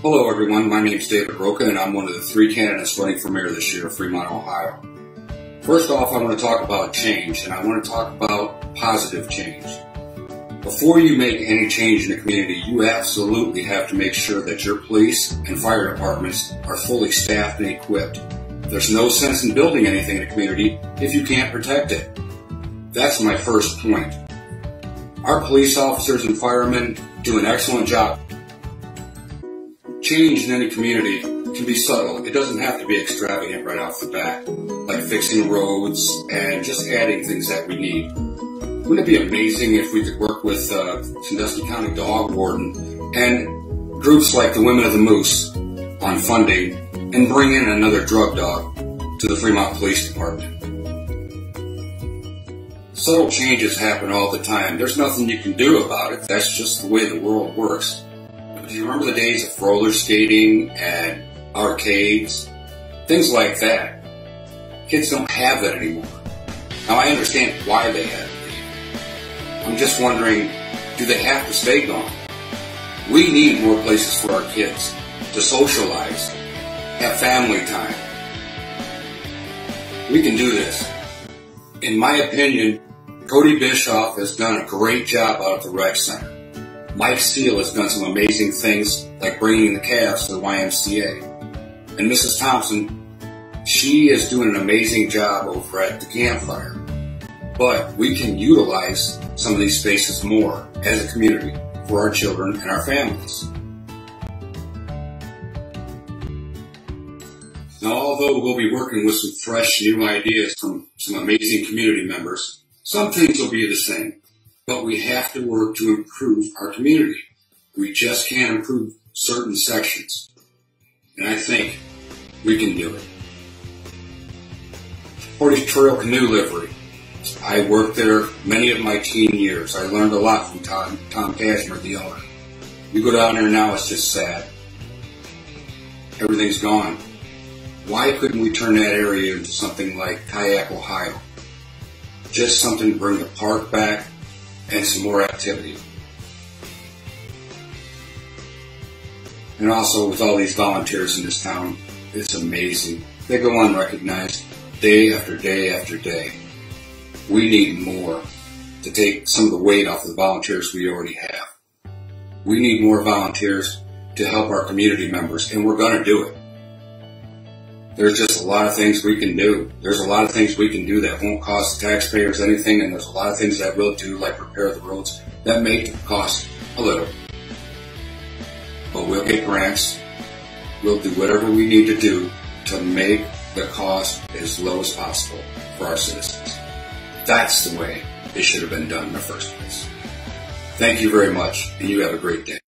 Hello, everyone. My name is David Roca, and I'm one of the three candidates running for mayor this year of Fremont, Ohio. First off, I want to talk about change, and I want to talk about positive change. Before you make any change in the community, you absolutely have to make sure that your police and fire departments are fully staffed and equipped. There's no sense in building anything in a community if you can't protect it. That's my first point. Our police officers and firemen do an excellent job Change in any community can be subtle. It doesn't have to be extravagant right off the bat, like fixing roads and just adding things that we need. Wouldn't it be amazing if we could work with uh, Sandusky County Dog Warden and groups like the Women of the Moose on funding and bring in another drug dog to the Fremont Police Department? Subtle changes happen all the time. There's nothing you can do about it. That's just the way the world works. Do you remember the days of roller skating and arcades? Things like that. Kids don't have that anymore. Now I understand why they have it. I'm just wondering, do they have to stay gone? We need more places for our kids to socialize, have family time. We can do this. In my opinion, Cody Bischoff has done a great job out at the rec center. Mike Steele has done some amazing things, like bringing the calves to the YMCA. And Mrs. Thompson, she is doing an amazing job over at the campfire. But we can utilize some of these spaces more as a community for our children and our families. Now, although we'll be working with some fresh new ideas from some amazing community members, some things will be the same but we have to work to improve our community. We just can't improve certain sections. And I think we can do it. Portage Trail Canoe Livery. I worked there many of my teen years. I learned a lot from Tom, Tom Cashmere, the owner. You go down there now, it's just sad. Everything's gone. Why couldn't we turn that area into something like Kayak Ohio? Just something to bring the park back, and some more activity. And also with all these volunteers in this town, it's amazing. They go unrecognized day after day after day. We need more to take some of the weight off of the volunteers we already have. We need more volunteers to help our community members, and we're going to do it there's just a lot of things we can do. There's a lot of things we can do that won't cost taxpayers anything, and there's a lot of things that will do, like repair the roads, that may cost a little. But we'll get grants. We'll do whatever we need to do to make the cost as low as possible for our citizens. That's the way it should have been done in the first place. Thank you very much, and you have a great day.